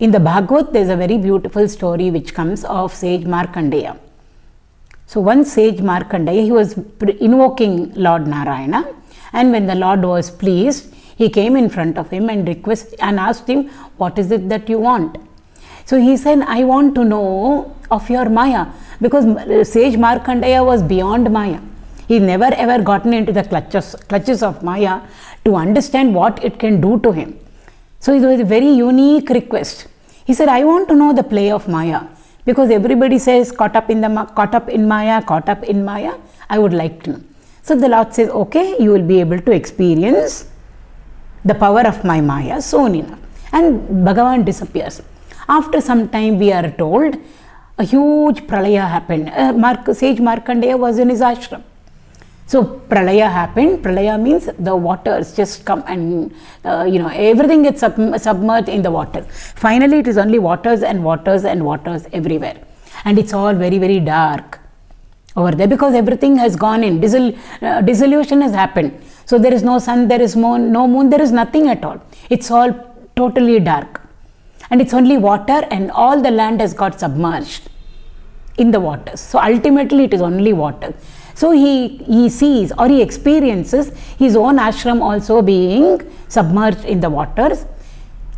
In the Bhagavad, there's a very beautiful story which comes of sage Markandeya. So one sage Markandeya, he was invoking Lord Narayana, and when the Lord was pleased, he came in front of him and request and asked him, "What is it that you want?" So he said, "I want to know of your Maya," because sage Markandeya was beyond Maya. He never ever gotten into the clutches, clutches of Maya to understand what it can do to him. So it was a very unique request. He said, I want to know the play of Maya because everybody says caught up in the caught up in Maya, caught up in Maya. I would like to know. So the Lord says, okay, you will be able to experience the power of my Maya soon enough. And Bhagavan disappears. After some time, we are told a huge pralaya happened. Uh, Mark, sage Markandeya was in his ashram. So pralaya happened. Pralaya means the waters just come and uh, you know everything gets sub submerged in the water. Finally, it is only waters and waters and waters everywhere, and it's all very very dark over there because everything has gone in. Dissol uh, dissolution has happened. So there is no sun, there is moon, no moon, there is nothing at all. It's all totally dark, and it's only water, and all the land has got submerged in the waters. So ultimately, it is only water. So he, he sees or he experiences his own ashram also being submerged in the waters.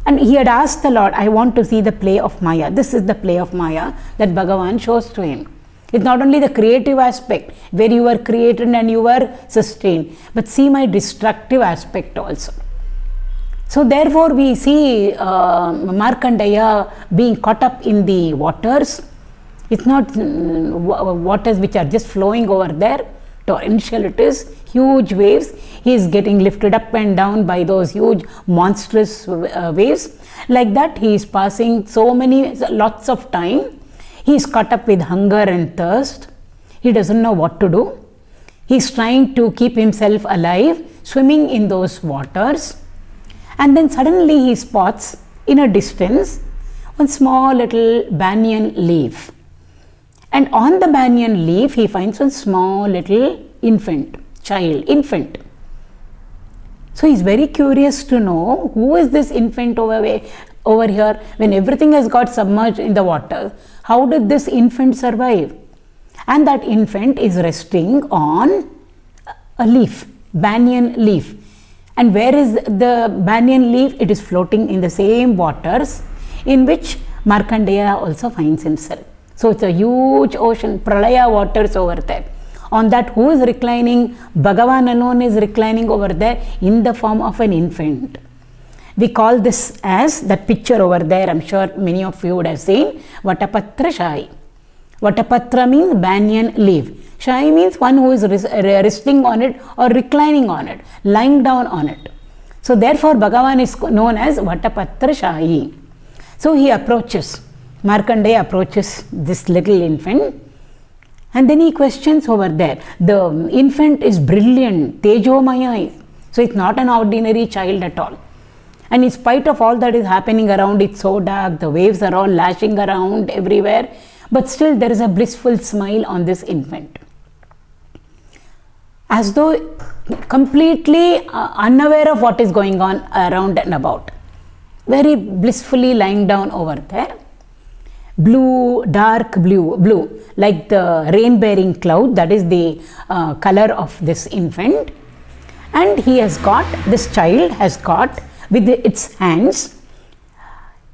And he had asked the Lord, I want to see the play of Maya. This is the play of Maya that Bhagavan shows to him. It's not only the creative aspect where you were created and you were sustained, but see my destructive aspect also. So therefore we see uh, Markandeya being caught up in the waters it's not waters which are just flowing over there. Torrential it is, huge waves. He is getting lifted up and down by those huge monstrous uh, waves. Like that, he is passing so many, lots of time. He is caught up with hunger and thirst. He doesn't know what to do. He is trying to keep himself alive, swimming in those waters. And then suddenly he spots in a distance one small little banyan leaf and on the banyan leaf, he finds one small little infant, child, infant. So he's very curious to know who is this infant over, over here when everything has got submerged in the water. How did this infant survive? And that infant is resting on a leaf, banyan leaf. And where is the banyan leaf? It is floating in the same waters in which Markandeya also finds himself. So it's a huge ocean, pralaya waters over there. On that, who is reclining? Bhagavan alone is reclining over there in the form of an infant. We call this as that picture over there. I'm sure many of you would have seen Vatapatra Shai. Vatapatra means banyan leaf. Shai means one who is resting on it or reclining on it, lying down on it. So therefore, Bhagavan is known as Vatapatra Shai. So he approaches Markandeya approaches this little infant and then he questions over there. The infant is brilliant, Tejomaya is. So it's not an ordinary child at all. And in spite of all that is happening around, it's so dark, the waves are all lashing around everywhere, but still there is a blissful smile on this infant. As though completely uh, unaware of what is going on around and about. Very blissfully lying down over there blue, dark blue, blue, like the rain bearing cloud, that is the uh, color of this infant. And he has got, this child has got with its hands,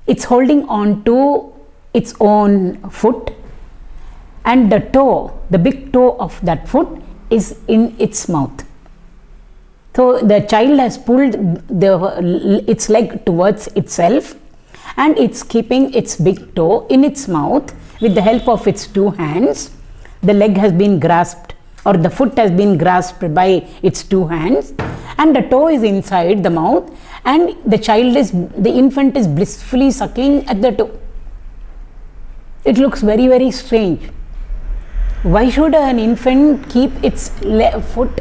it's holding on to its own foot and the toe, the big toe of that foot is in its mouth. So the child has pulled the, its leg towards itself and it's keeping its big toe in its mouth with the help of its two hands. The leg has been grasped or the foot has been grasped by its two hands and the toe is inside the mouth and the child is, the infant is blissfully sucking at the toe. It looks very, very strange. Why should an infant keep its foot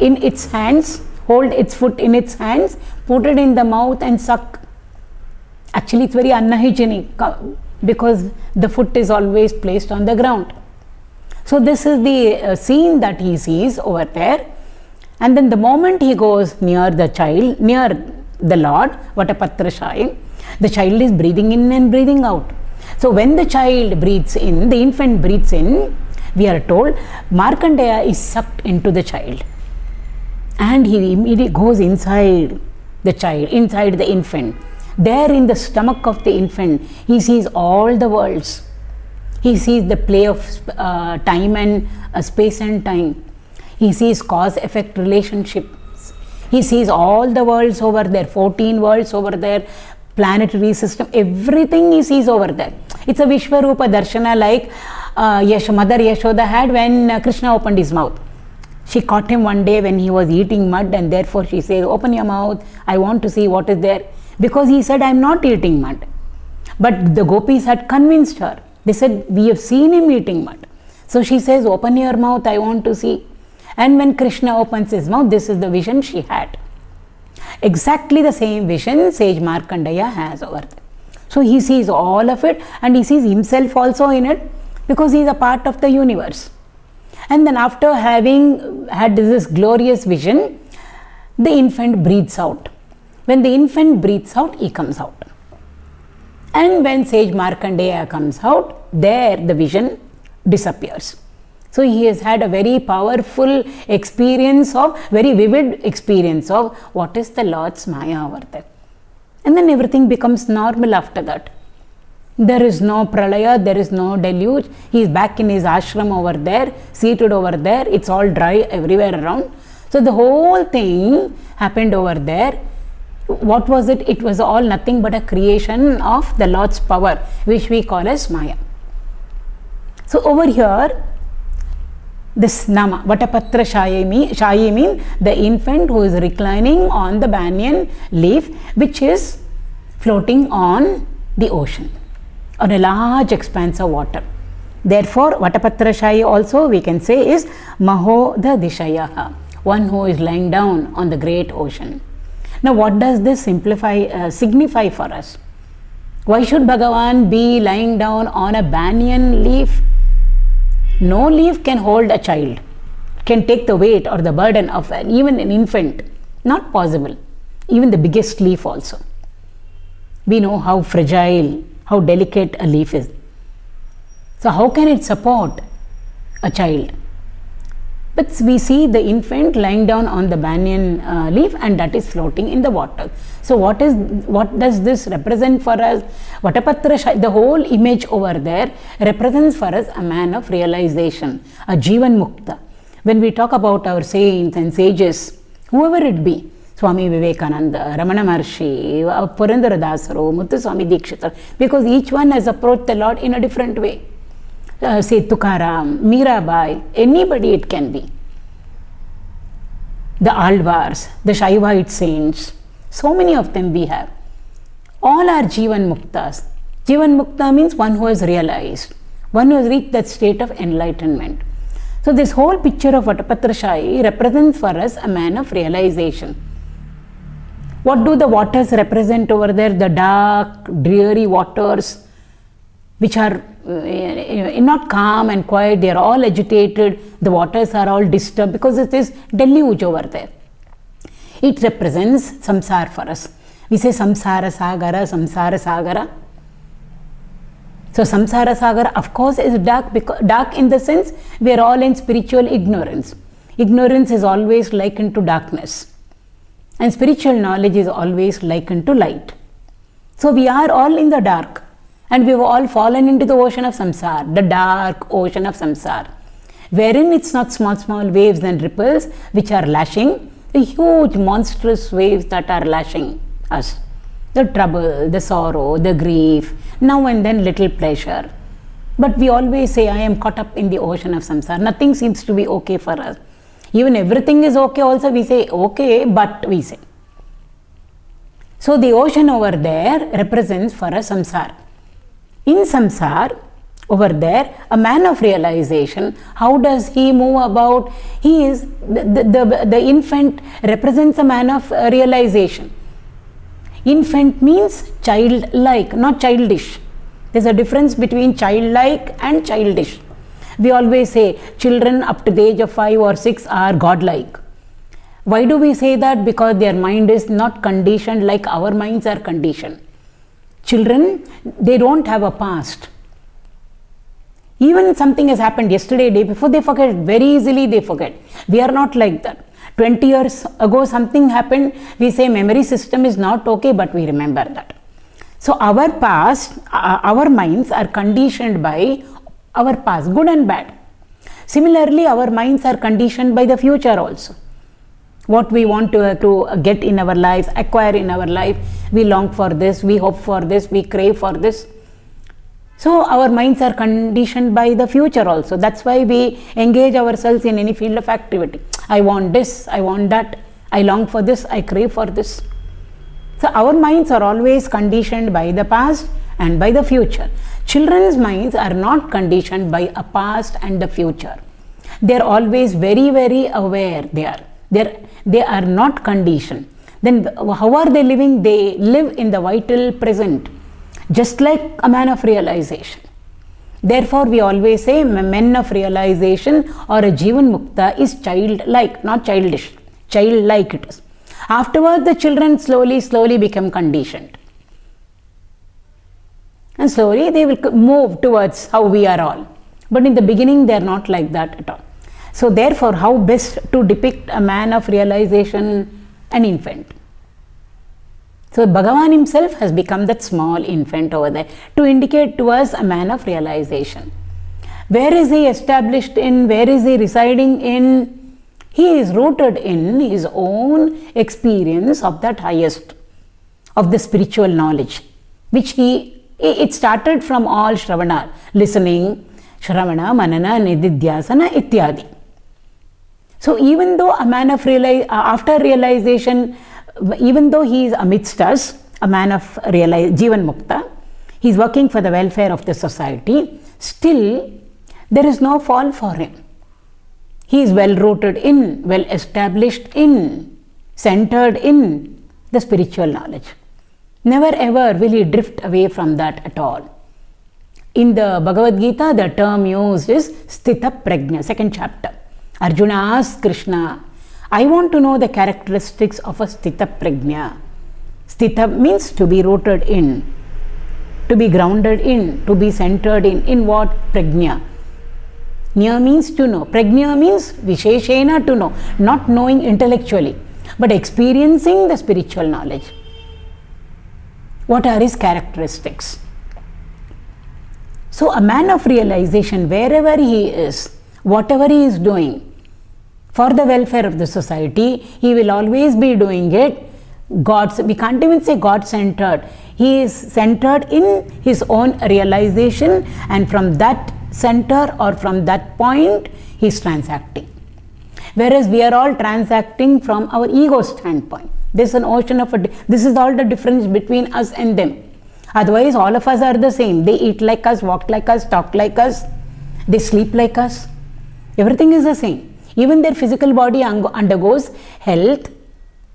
in its hands, hold its foot in its hands, put it in the mouth and suck? Actually, it's very unhygienic because the foot is always placed on the ground. So, this is the uh, scene that he sees over there. And then the moment he goes near the child, near the Lord, Vatapatra Shai, The child is breathing in and breathing out. So when the child breathes in, the infant breathes in, we are told Markandeya is sucked into the child. And he immediately goes inside the child, inside the infant. There in the stomach of the infant, he sees all the worlds. He sees the play of uh, time and uh, space and time. He sees cause effect relationships. He sees all the worlds over there, 14 worlds over there, planetary system, everything he sees over there. It's a Vishwarupa Darshana like uh, Yash, Mother Yashoda had when uh, Krishna opened his mouth. She caught him one day when he was eating mud, and therefore she says, Open your mouth, I want to see what is there. Because he said, I'm not eating mud. But the gopis had convinced her. They said, We have seen him eating mud. So she says, Open your mouth, I want to see. And when Krishna opens his mouth, this is the vision she had. Exactly the same vision sage Markandeya has over there. So he sees all of it and he sees himself also in it because he is a part of the universe. And then after having had this glorious vision, the infant breathes out. When the infant breathes out, he comes out. And when sage Markandeya comes out, there the vision disappears. So he has had a very powerful experience of, very vivid experience of what is the Lord's Maya over there. And then everything becomes normal after that. There is no pralaya, there is no deluge. He is back in his ashram over there, seated over there. It's all dry everywhere around. So the whole thing happened over there. What was it? It was all nothing but a creation of the Lord's power, which we call as Maya. So over here, this Nama, Vatapatra Shayi Shayi the infant who is reclining on the banyan leaf which is floating on the ocean, on a large expanse of water. Therefore, Vatapatra Shayi also we can say is Maho Dishayaha, one who is lying down on the great ocean. Now, what does this simplify, uh, signify for us? Why should Bhagavan be lying down on a banyan leaf? No leaf can hold a child, can take the weight or the burden of an, even an infant. Not possible. Even the biggest leaf also. We know how fragile, how delicate a leaf is. So, how can it support a child? But we see the infant lying down on the banyan uh, leaf and that is floating in the water. So what is what does this represent for us? Vatapatra, the whole image over there represents for us a man of realization, a Jivan Mukta. When we talk about our saints and sages, whoever it be, Swami Vivekananda, Ramana Maharshi, Purandara Dasaru, Muthuswami Dikshitar, because each one has approached the Lord in a different way uh, say Tukaram, Mirabai, anybody it can be. The Alvars, the Shaivite saints, so many of them we have. All are Jivan Muktas. Jivan Mukta means one who has realized, one who has reached that state of enlightenment. So, this whole picture of Vatapatra Shai represents for us a man of realization. What do the waters represent over there? The dark, dreary waters which are uh, not calm and quiet, they are all agitated, the waters are all disturbed because it is deluge over there. It represents samsara for us. We say samsara sagara, samsara sagara. So samsara sagara of course is dark because dark in the sense we are all in spiritual ignorance. Ignorance is always likened to darkness and spiritual knowledge is always likened to light. So we are all in the dark and we've all fallen into the ocean of samsara, the dark ocean of samsara, wherein it's not small, small waves and ripples which are lashing, the huge monstrous waves that are lashing us. The trouble, the sorrow, the grief, now and then little pleasure. But we always say, I am caught up in the ocean of samsara. Nothing seems to be okay for us. Even everything is okay, also we say, okay, but we say. So the ocean over there represents for us samsara in samsar over there a man of realization how does he move about? He is the, the, the, infant represents a man of realization. Infant means childlike not childish. There's a difference between childlike and childish. We always say children up to the age of 5 or 6 are godlike. Why do we say that? Because their mind is not conditioned like our minds are conditioned Children, they don't have a past. Even something has happened yesterday, day before, they forget. Very easily they forget. We are not like that. 20 years ago, something happened. We say memory system is not okay, but we remember that. So our past, uh, our minds are conditioned by our past, good and bad. Similarly, our minds are conditioned by the future also. What we want to, to get in our life, acquire in our life, we long for this, we hope for this, we crave for this. So our minds are conditioned by the future also. That's why we engage ourselves in any field of activity. I want this, I want that, I long for this, I crave for this. So our minds are always conditioned by the past and by the future. Children's minds are not conditioned by a past and the future. They are always very, very aware. They are. They're, they are not conditioned. Then how are they living? They live in the vital present, just like a man of realization. Therefore, we always say men of realization or a Jivan Mukta is childlike, not childish. Childlike it is. Afterward, the children slowly, slowly become conditioned. And slowly they will move towards how we are all. But in the beginning, they are not like that at all. So, therefore, how best to depict a man of realization, an infant? So, Bhagavan himself has become that small infant over there to indicate to us a man of realization. Where is he established in? Where is he residing in? He is rooted in his own experience of that highest, of the spiritual knowledge, which he, it started from all Shravana, listening, Shravana, Manana, Nididhyasana, Ityadi. So even though a man of realize, uh, after realization, even though he is amidst us, a man of realize, Jivan Mukta, he is working for the welfare of the society, still there is no fall for him. He is well rooted in, well established in, centered in the spiritual knowledge. Never ever will he drift away from that at all. In the Bhagavad Gita, the term used is Sthita Prajna, second chapter. Arjuna asks Krishna, I want to know the characteristics of a Sthita Prajna. Sthita means to be rooted in, to be grounded in, to be centered in. In what? Prajna. Nya means to know. Prajna means Visheshena to know, not knowing intellectually, but experiencing the spiritual knowledge. What are his characteristics? So, a man of realization, wherever he is, whatever he is doing, for the welfare of the society, he will always be doing it God's, we can't even say God centered. He is centered in his own realization, and from that center or from that point, he is transacting. Whereas we are all transacting from our ego standpoint. This is an ocean of a, this is all the difference between us and them. Otherwise, all of us are the same. They eat like us, walk like us, talk like us, they sleep like us. Everything is the same. Even their physical body undergoes health,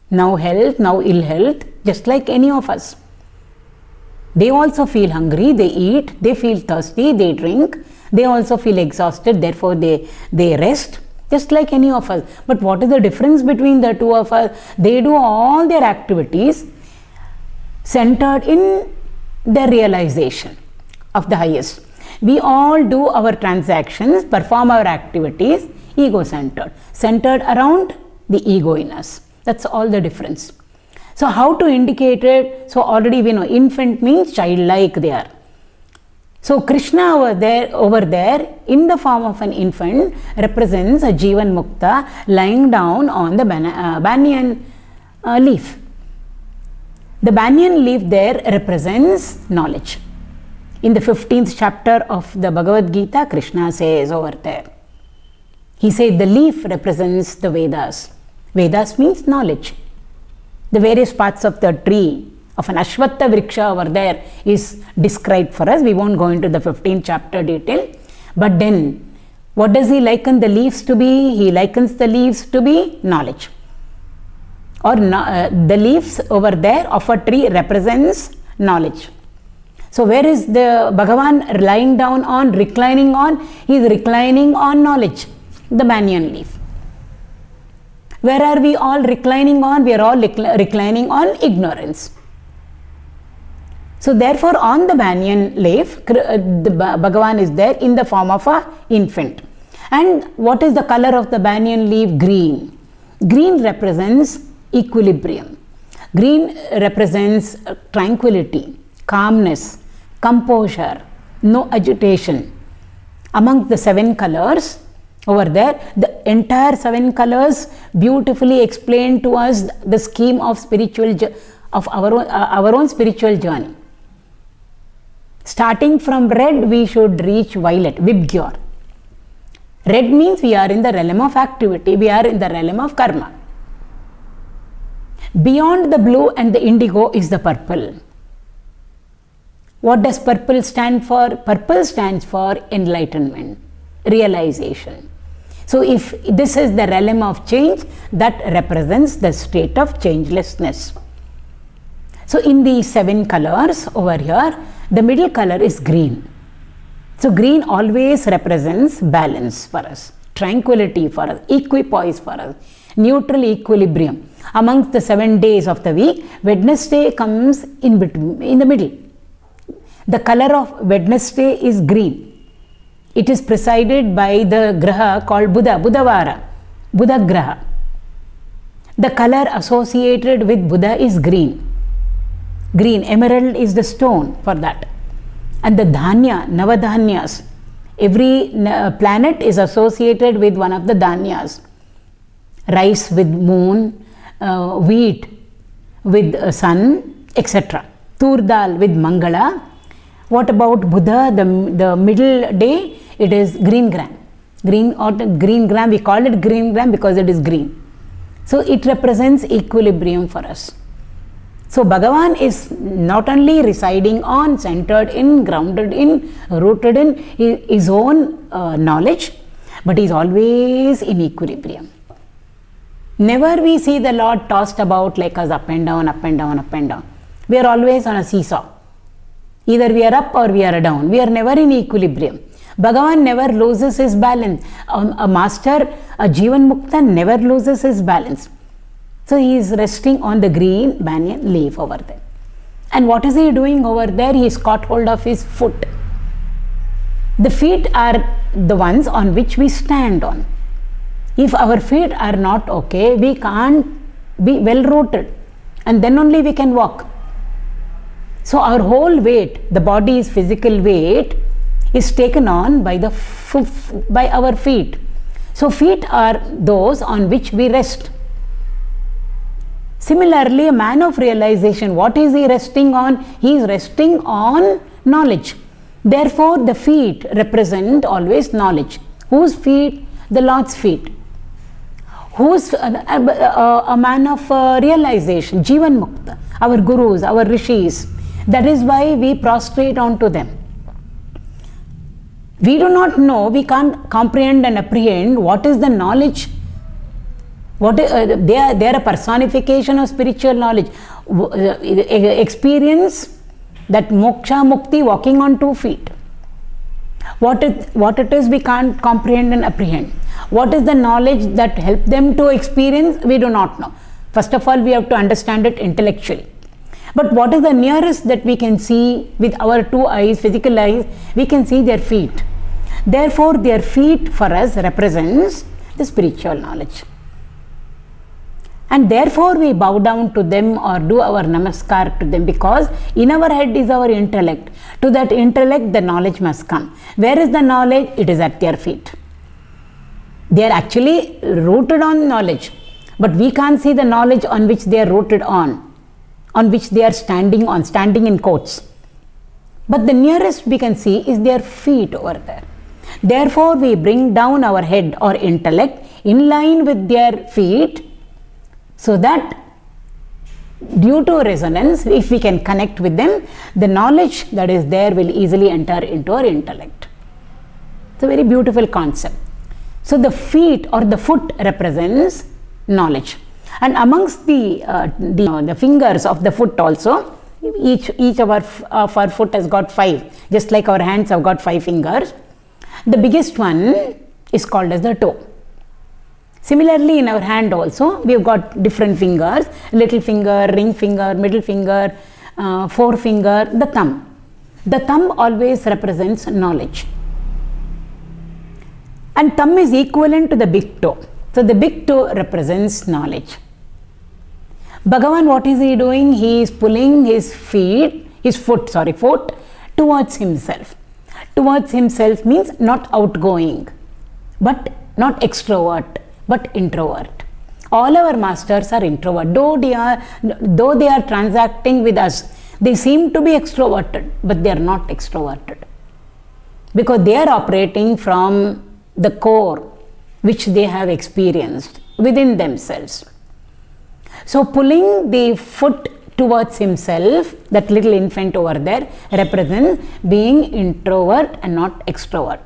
now health, now ill health, just like any of us. They also feel hungry, they eat, they feel thirsty, they drink, they also feel exhausted, therefore they, they rest, just like any of us. But what is the difference between the two of us? They do all their activities centered in their realization of the highest. We all do our transactions, perform our activities ego centered, centered around the ego in us. That's all the difference. So, how to indicate it? So, already we know infant means childlike there. So, Krishna over there, over there in the form of an infant represents a Jivan Mukta lying down on the uh, banyan uh, leaf. The banyan leaf there represents knowledge. In the 15th chapter of the Bhagavad Gita, Krishna says over there. He said the leaf represents the Vedas. Vedas means knowledge. The various parts of the tree of an Ashwatta Vriksha over there is described for us. We won't go into the 15th chapter detail. But then, what does he liken the leaves to be? He likens the leaves to be knowledge. Or uh, the leaves over there of a tree represents knowledge. So, where is the Bhagavan lying down on, reclining on? He is reclining on knowledge, the banyan leaf. Where are we all reclining on? We are all reclining on ignorance. So therefore on the banyan leaf, uh, the Bhagavan is there in the form of a infant. And what is the color of the banyan leaf? Green. Green represents equilibrium. Green represents tranquility, calmness, composure, no agitation. Among the seven colors, over there, the entire seven colors beautifully explain to us the scheme of spiritual of our own, uh, our own spiritual journey. Starting from red, we should reach violet, Vibgyor. Red means we are in the realm of activity, we are in the realm of karma. Beyond the blue and the indigo is the purple. What does purple stand for? Purple stands for enlightenment, realization. So, if this is the realm of change, that represents the state of changelessness. So, in the seven colors over here, the middle color is green. So, green always represents balance for us, tranquility for us, equipoise for us, neutral equilibrium. Amongst the seven days of the week, Wednesday comes in between, in the middle. The color of Wednesday is green. It is presided by the graha called Buddha, Buddhavara, Buddha graha. The color associated with Buddha is green. Green, emerald is the stone for that. And the dhanya, navadhanyas, every uh, planet is associated with one of the dhanyas. Rice with moon, uh, wheat with uh, sun, etc. Turdal with Mangala. What about Buddha, the, the middle day? It is green gram. Green or green gram, we call it green gram because it is green. So it represents equilibrium for us. So Bhagavan is not only residing on, centered in, grounded in, rooted in his own uh, knowledge, but he is always in equilibrium. Never we see the Lord tossed about like us up and down, up and down, up and down. We are always on a seesaw. Either we are up or we are down. We are never in equilibrium. Bhagavan never loses his balance. Um, a master, a Jivan Mukta never loses his balance. So he is resting on the green banyan leaf over there. And what is he doing over there? He has caught hold of his foot. The feet are the ones on which we stand on. If our feet are not okay, we can't be well rooted and then only we can walk. So our whole weight, the body's physical weight, is taken on by the by our feet. So feet are those on which we rest. Similarly, a man of realization, what is he resting on? He is resting on knowledge. Therefore, the feet represent always knowledge. Whose feet? The Lord's feet. Who's a, a, a man of uh, realization? Jivan Mukta. Our gurus, our rishis. That is why we prostrate onto them. We do not know, we can't comprehend and apprehend what is the knowledge. What uh, they are they are a personification of spiritual knowledge. Uh, experience that moksha mukti walking on two feet. What it what it is we can't comprehend and apprehend. What is the knowledge that help them to experience? We do not know. First of all we have to understand it intellectually but what is the nearest that we can see with our two eyes physical eyes we can see their feet therefore their feet for us represents the spiritual knowledge and therefore we bow down to them or do our namaskar to them because in our head is our intellect. To that intellect, the knowledge must come. Where is the knowledge? It is at their feet. They are actually rooted on knowledge, but we can't see the knowledge on which they are rooted on, on which they are standing on, standing in quotes. But the nearest we can see is their feet over there. Therefore, we bring down our head or intellect in line with their feet so that due to resonance, if we can connect with them, the knowledge that is there will easily enter into our intellect. It's a very beautiful concept. So the feet or the foot represents knowledge. And amongst the, uh, the, uh, the, fingers of the foot also, each, each of our, of our foot has got five, just like our hands have got five fingers. The biggest one is called as the toe. Similarly, in our hand also, we have got different fingers, little finger, ring finger, middle finger, uh, forefinger, the thumb. The thumb always represents knowledge. And thumb is equivalent to the big toe. So the big toe represents knowledge. Bhagavan, what is he doing? He is pulling his feet, his foot, sorry, foot towards himself. Towards himself means not outgoing, but not extrovert, but introvert. All our masters are introvert. Though they are, though they are transacting with us, they seem to be extroverted, but they are not extroverted because they are operating from the core which they have experienced within themselves. So, pulling the foot towards himself, that little infant over there represents being introvert and not extrovert.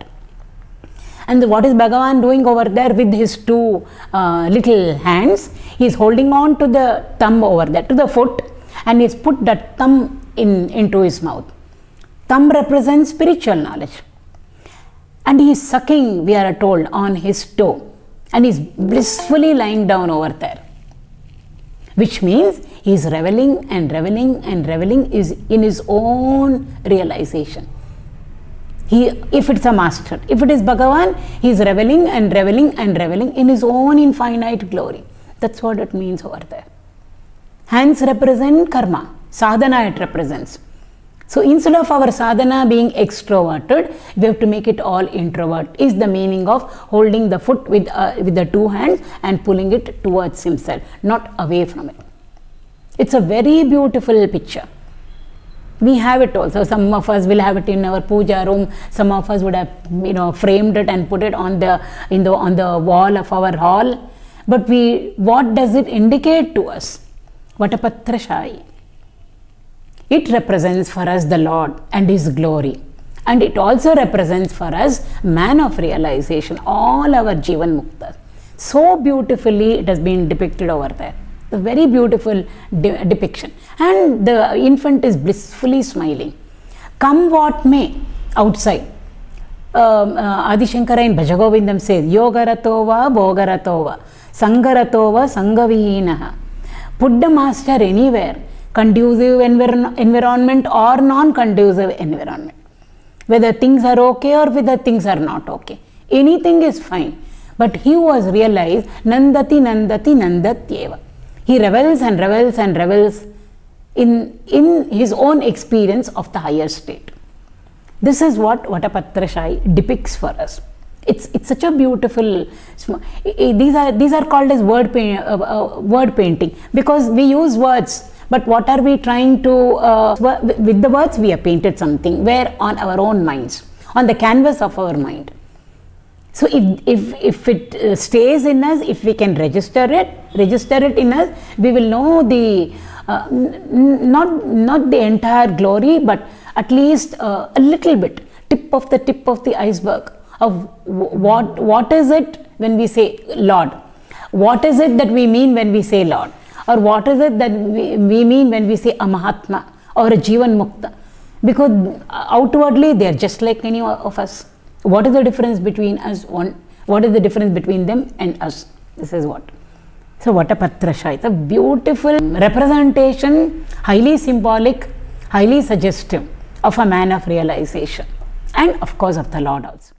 And what is Bhagavan doing over there with his two uh, little hands? He is holding on to the thumb over there, to the foot, and he's put that thumb in into his mouth. Thumb represents spiritual knowledge. And he is sucking, we are told, on his toe. And he's blissfully lying down over there. Which means he is reveling and reveling and reveling is in his own realization. He, if it's a master, if it is Bhagavan, he is reveling and reveling and reveling in his own infinite glory. That's what it means over there. Hands represent karma, sadhana it represents. So instead of our sadhana being extroverted, we have to make it all introvert. Is the meaning of holding the foot with uh, with the two hands and pulling it towards himself, not away from it. It's a very beautiful picture. We have it also. Some of us will have it in our puja room. Some of us would have you know framed it and put it on the in the on the wall of our hall. But we, what does it indicate to us? Vatapatra Shai. It represents for us the Lord and His glory. And it also represents for us man of realization, all our Jivan Mukta. So beautifully it has been depicted over there. A very beautiful de- depiction. And the infant is blissfully smiling. Come what may outside. Um, uh, Adi Shankara in Bhajagovindam says, Yogaratova, Bhogaratova, Sangaratova, Sangavihinaha. Put the master anywhere conducive envir- environment or non-conducive environment. Whether things are okay or whether things are not okay. Anything is fine. But he was realized Nandati Nandati Nandatyeva. He revels and revels and revels in, in his own experience of the higher state. This is what Vatapatrashai depicts for us. It's, it's such a beautiful. These are these are called as word uh, uh, word painting because we use words but what are we trying to, uh, with the words we have painted something, where on our own minds, on the canvas of our mind. So if, if, if it uh, stays in us, if we can register it, register it in us, we will know the, uh, not, not the entire glory, but at least uh, a little bit, tip of the tip of the iceberg of what, what is it when we say Lord? What is it that we mean when we say Lord? Or what is it that we, we mean when we say a Mahatma or a Jivan Mukta? Because outwardly they are just like any of us. What is the difference between us? One, what is the difference between them and us? This is what. So, Vatapatrasha. It's a beautiful representation, highly symbolic, highly suggestive of a man of realization and of course of the Lord also.